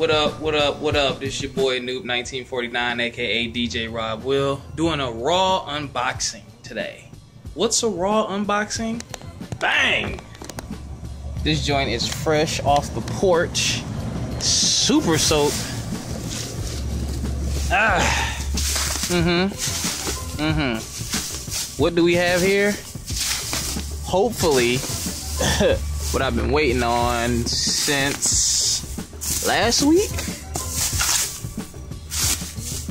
What up, what up, what up? This your boy Noob1949, aka DJ Rob Wil, doing a Raw unboxing today. What's a Raw unboxing? Bang! This joint is fresh off the porch, super soaked. Ah. Mm hmm. Mm hmm. What do we have here? Hopefully, what I've been waiting on since last week.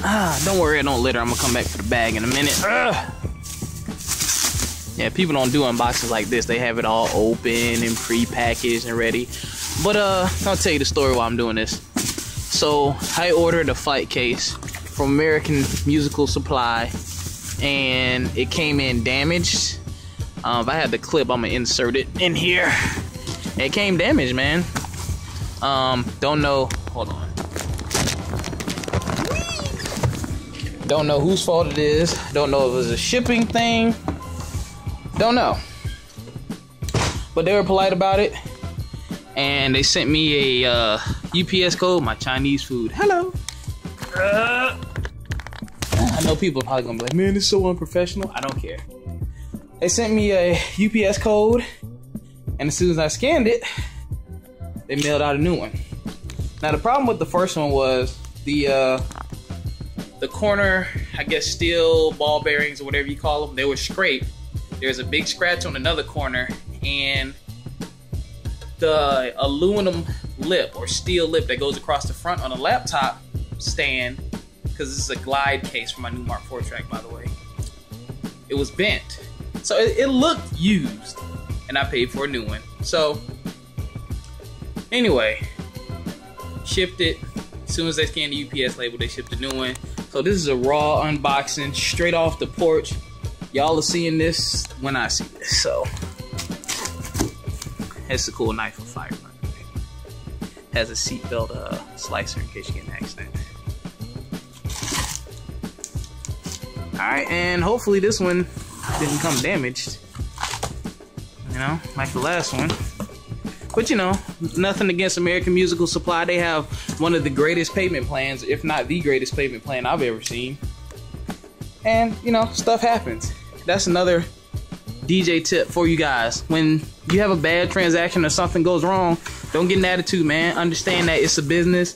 Ah, don't worry, I don't litter. I'm gonna come back for the bag in a minute. Ugh. Yeah, people don't do unboxings like this. They have it all open and pre-packaged and ready. But uh, I'll tell you the story while I'm doing this. So I ordered a flight case from American Musical Supply, and it came in damaged. Um, if I had the clip, I'm gonna insert it in here. It came damaged, man. Um, don't know. Hold on. Don't know whose fault it is. Don't know if it was a shipping thing. Don't know. But they were polite about it. And they sent me a uh, UPS code, my Chinese food. Hello. Uh, I know people are probably gonna be like, man, this is so unprofessional. I don't care. They sent me a UPS code, and as soon as I scanned it, they mailed out a new one. Now the problem with the first one was the uh, the corner, I guess steel ball bearings or whatever you call them, they were scraped. There's a big scratch on another corner, and the aluminum lip or steel lip that goes across the front on a laptop stand, because this is a glide case for my new Mark IV track, by the way. It was bent, so it, it looked used, and I paid for a new one. So Anyway, shipped it. As soon as they scanned the UPS label, they shipped a new one. So this is a raw unboxing, straight off the porch. Y'all are seeing this when I see this. So it's a cool knife for fire. Has a seatbelt uh, slicer in case you get an accident. Alright, and hopefully this one didn't come damaged. You know, like the last one. But you know, nothing against American Musical Supply. They have one of the greatest payment plans, if not the greatest payment plan I've ever seen. And you know, stuff happens. That's another DJ tip for you guys. When you have a bad transaction or something goes wrong, don't get an attitude, man. Understand that it's a business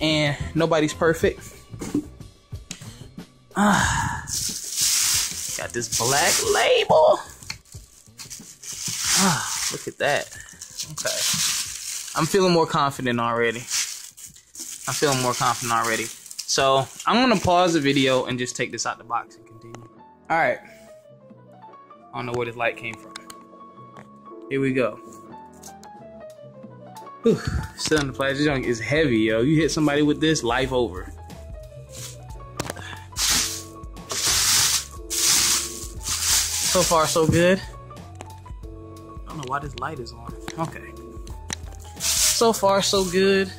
and nobody's perfect. Got this black label. Ah, look at that. Okay. I'm feeling more confident already. I'm feeling more confident already. So I'm gonna pause the video and just take this out the box and continue. All right. I don't know where this light came from. Here we go. Whew. Still in the plastic junk is heavy, yo. You hit somebody with this, life over. So far, so good. I don't know why this light is on. Okay. So far, so good.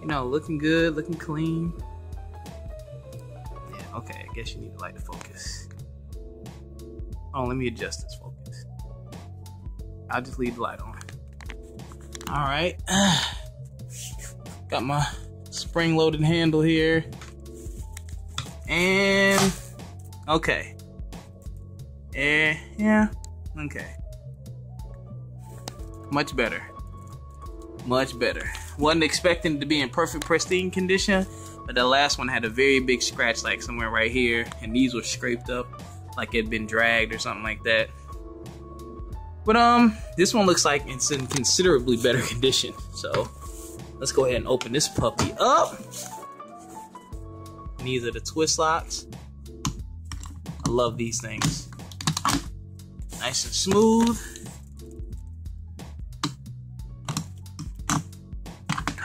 You know, looking good, looking clean. Yeah, okay, I guess you need to light the focus. Oh, let me adjust this focus. I'll just leave the light on. Alright. Got my spring loaded handle here. And okay. Eh, yeah, okay. Much better. Much better. Wasn't expecting it to be in perfect pristine condition, but the last one had a very big scratch like somewhere right here, and these were scraped up like it had been dragged or something like that. But um, this one looks like it's in considerably better condition. So let's go ahead and open this puppy up. And these are the twist locks. I love these things. Nice and smooth.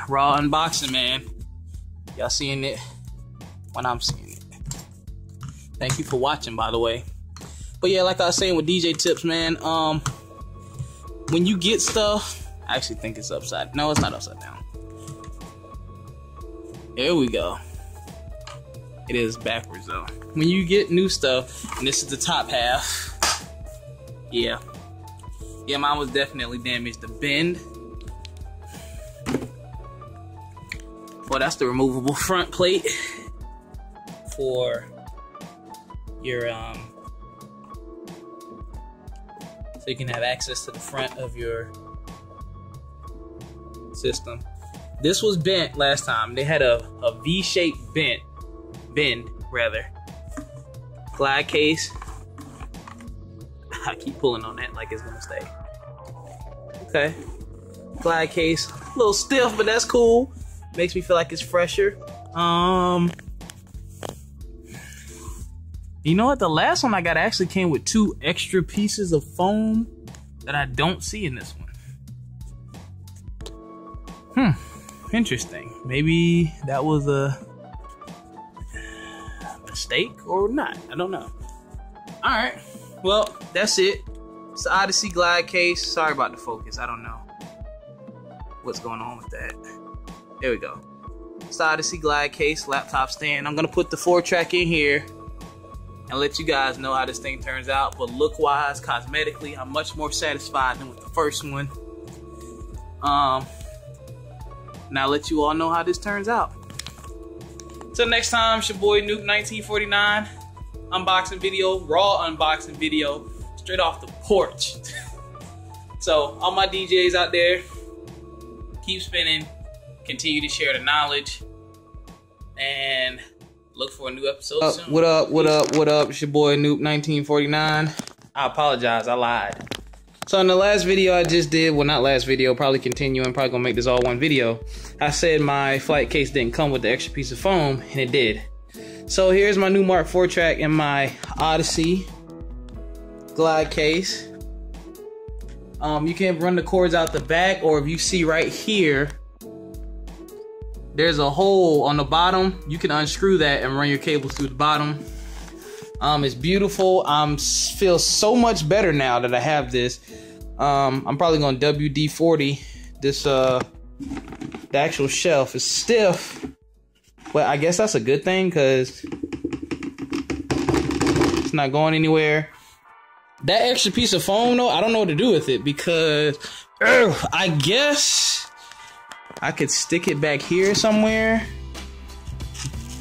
Raw unboxing, man. Y'all seeing it when I'm seeing it. Thank you for watching, by the way. But yeah, like I was saying with DJ tips, man, um, when you get stuff, I actually think it's upside. No, it's not upside down. There we go. It is backwards though. When you get new stuff, and this is the top half, yeah. Yeah, mine was definitely damaged. The bend That's the removable front plate for your um so you can have access to the front of your system. This was bent last time. They had a, a V-shaped bent bend rather glide case. I keep pulling on that like it's gonna stay. Okay. Glide case. A little stiff, but that's cool. Makes me feel like it's fresher. Um you know what? The last one I got actually came with two extra pieces of foam that I don't see in this one. Hmm. Interesting. Maybe that was a mistake or not. I don't know. Alright. Well, that's it. It's the Odyssey Glide case. Sorry about the focus. I don't know what's going on with that. There we go. It's Odyssey Glide case, laptop stand. I'm gonna put the four track in here and let you guys know how this thing turns out. But look wise, cosmetically, I'm much more satisfied than with the first one. Um, now let you all know how this turns out. Till next time, it's your boy Noob 1949. Unboxing video, raw unboxing video, straight off the porch. so all my DJs out there, keep spinning, continue to share the knowledge, and look for a new episode uh, soon. What up, what up, what up? It's your boy Noob 1949. I apologize, I lied. So in the last video I just did, well not last video, probably continuing, probably gonna make this all one video. I said my flight case didn't come with the extra piece of foam, and it did. So here's my Numark 4trak in my Odyssey glide case. Um, you can run the cords out the back, or if you see right here, there's a hole on the bottom. You can unscrew that and run your cables through the bottom. Um, it's beautiful. I'm feel so much better now that I have this. Um, I'm probably going to WD-40 this uh the actual shelf is stiff. But I guess that's a good thing because it's not going anywhere. That extra piece of foam though, I don't know what to do with it because ugh, I guess I could stick it back here somewhere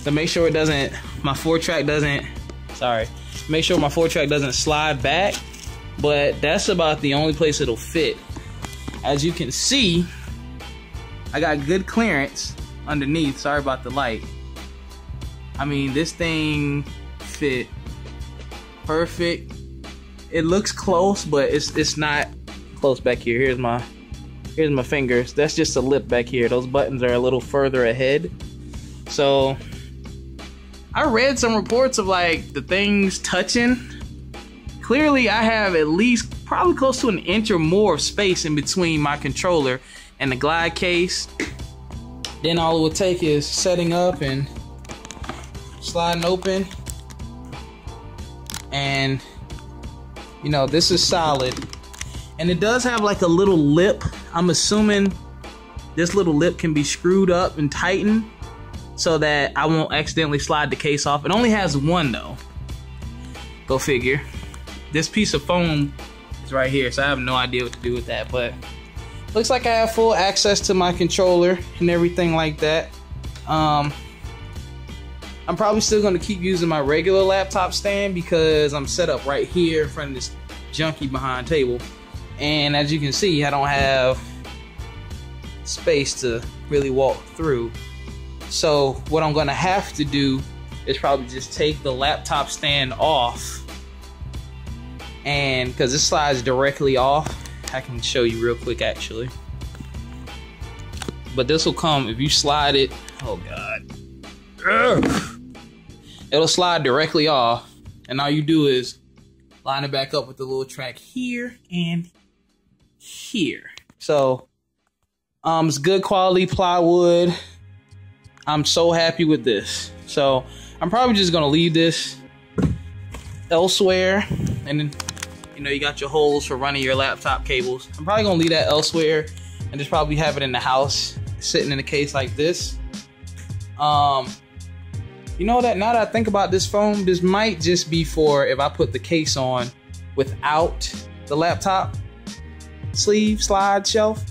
to make sure it doesn't, my four track doesn't, sorry, make sure my four track doesn't slide back. But that's about the only place it'll fit. As you can see, I got good clearance underneath. Sorry about the light. I mean, this thing fit perfect. It looks close, but it's it's not close back here. Here's my Here's my fingers. That's just a lip back here. Those buttons are a little further ahead. So I read some reports of like the things touching. Clearly, I have at least probably close to an inch or more of space in between my controller and the glide case. Then all it will take is setting up and sliding open. And you know, this is solid. And it does have like a little lip. I'm assuming this little lip can be screwed up and tightened so that I won't accidentally slide the case off. It only has one though. Go figure. This piece of foam is right here, so I have no idea what to do with that, but looks like I have full access to my controller and everything like that. Um, I'm probably still gonna keep using my regular laptop stand because I'm set up right here in front of this junky behind table. And as you can see, I don't have space to really walk through. So what I'm gonna have to do is probably just take the laptop stand off. And because this slides directly off, I can show you real quick actually. But this will come if you slide it. Oh God. Ugh. It'll slide directly off. And all you do is line it back up with the little track here and here. So, um, it's good quality plywood. I'm so happy with this. So, I'm probably just gonna leave this elsewhere, and then you know you got your holes for running your laptop cables. I'm probably gonna leave that elsewhere and just probably have it in the house, sitting in a case like this. Um, you know that now that I think about this phone, this might just be for if I put the case on without the laptop sleeve slide shelf.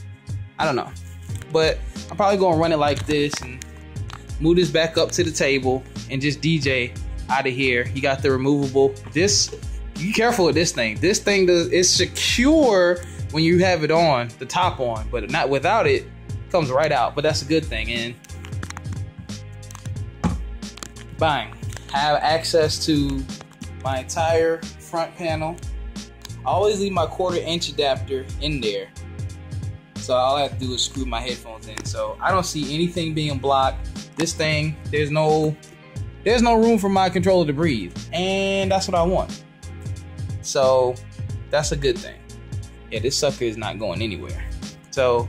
I don't know, but I'm probably gonna run it like this and move this back up to the table, and just DJ out of here. You got the removable. This, be careful with this thing. This thing does it's secure when you have it on, the top on, but not without it, it comes right out. But that's a good thing. And bang, have access to my entire front panel. I always leave my quarter inch adapter in there. So all I have to do is screw my headphones in. So I don't see anything being blocked. This thing, there's no there's no room for my controller to breathe. And that's what I want. So that's a good thing. Yeah, this sucker is not going anywhere. So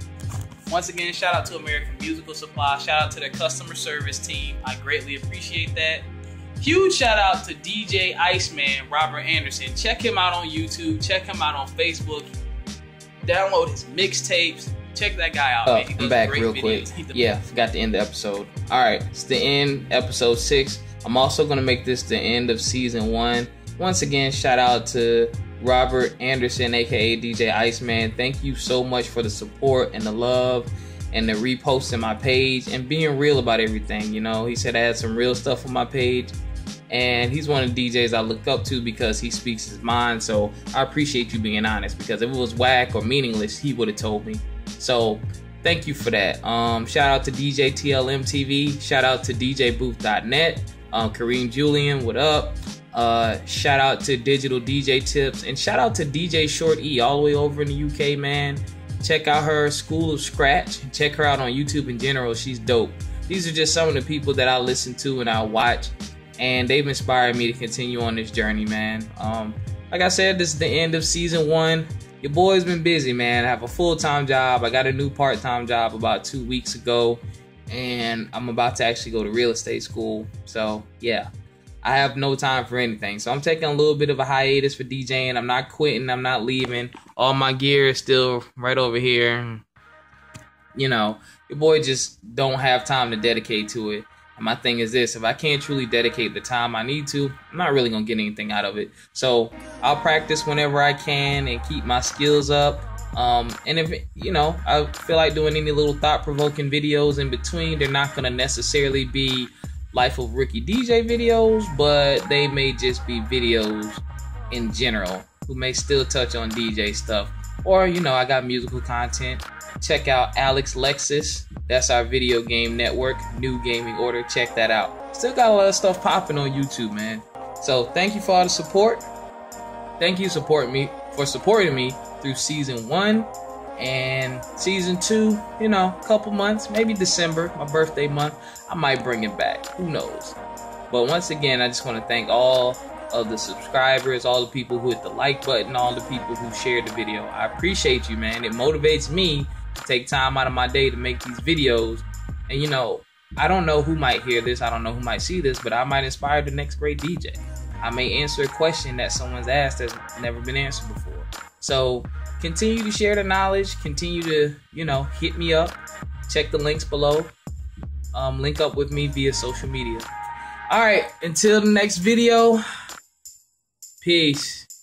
once again, shout out to American Musical Supply. Shout out to their customer service team. I greatly appreciate that. Huge shout out to DJ Iceman, Robert Anderson. Check him out on YouTube. Check him out on Facebook. Download his mixtapes. Check that guy out. Oh. I'm back real videos. quick. Yeah, best. forgot to end the episode. All right, it's the end, episode six. I'm also gonna make this the end of season one. Once again, shout out to Robert Anderson, aka DJ Iceman. Thank you so much for the support and the love and the reposting my page and being real about everything. You know, he said I had some real stuff on my page. And he's one of the DJs I look up to because he speaks his mind. So I appreciate you being honest because if it was whack or meaningless, he would have told me. So thank you for that. Um, shout out to DJ TLM TV. Shout out to DJBooth.net. Um, Kareem Julian, what up? Uh, shout out to Digital DJ Tips and shout out to DJ Short E all the way over in the UK, man. Check out her School of Scratch. Check her out on YouTube in general. She's dope. These are just some of the people that I listen to and I watch, and they've inspired me to continue on this journey, man. Um, like I said, this is the end of season one. Your boy's been busy, man. I have a full time job. I got a new part time job about two weeks ago, and I'm about to actually go to real estate school. So, yeah, I have no time for anything. So, I'm taking a little bit of a hiatus for DJing. I'm not quitting, I'm not leaving. All my gear is still right over here. You know, your boy just don't have time to dedicate to it. My thing is this: if I can't truly dedicate the time I need to, I'm not really gonna get anything out of it. So I'll practice whenever I can and keep my skills up. Um, and if you know, I feel like doing any little thought-provoking videos in between, they're not gonna necessarily be life of Rookie DJ videos, but they may just be videos in general who may still touch on DJ stuff. Or you know, I got musical content. Check out Alex Lexus. That's our video game network, New Gaming Order. Check that out. Still got a lot of stuff popping on YouTube, man. So thank you for all the support. Thank you support me for supporting me through season one and season two. You know, a couple months, maybe December, my birthday month. I might bring it back. Who knows? But once again, I just want to thank all of the subscribers, all the people who hit the like button, all the people who shared the video. I appreciate you, man. It motivates me take time out of my day to make these videos. And you know, I don't know who might hear this, I don't know who might see this, but I might inspire the next great DJ. I may answer a question that someone's asked that's never been answered before. So continue to share the knowledge, continue to, you know, hit me up. Check the links below. Um, link up with me via social media. All right, until the next video. Peace.